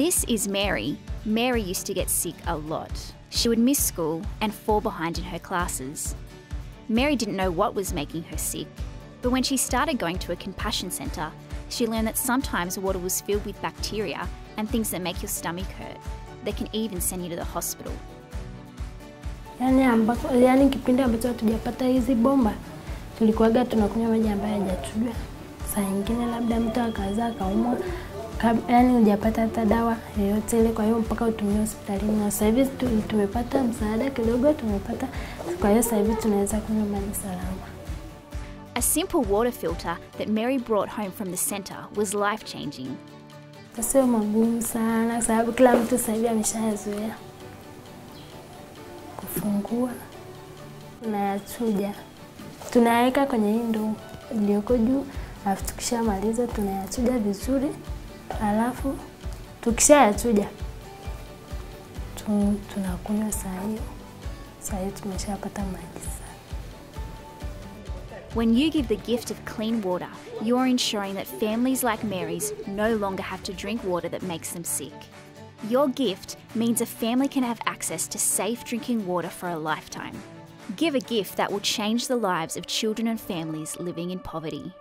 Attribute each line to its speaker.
Speaker 1: This is Mary. Mary used to get sick a lot. She would miss school and fall behind in her classes. Mary didn't know what was making her sick, but when she started going to a compassion centre, she learned that sometimes water was filled with bacteria and things that make your stomach hurt. They can even send you to the hospital.
Speaker 2: Bomba tulikuwaga tunakunywa maji ambayo hajachujwa. Saa nyingine labda mtu akazaa akaumwa, yani hujapata hata dawa yoyote ile, kwa hiyo mpaka utumie hospitalini. Na sasa hivi tu- tumepata msaada kidogo, tumepata, kwa hiyo sasa hivi tunaweza kunywa maji salama.
Speaker 1: A simple water filter that Mary brought home from the centre was life changing.
Speaker 2: Sio magumu sana, kwa sababu kila mtu sasa hivi ameshayazoea. Kufungua tunayachuja, tunayaweka kwenye hii ndoo iliyoko juu, alafu tukishamaliza tunayachuja vizuri, alafu tunakunywa saa hiyo. Saa hiyo tumeshapata maji.
Speaker 1: When you give the gift of clean water, you're ensuring that families like Mary's no longer have to drink water that makes them sick. Your gift means a family can have access to safe drinking water for a lifetime. Give a gift that will change the lives of children and families living in poverty.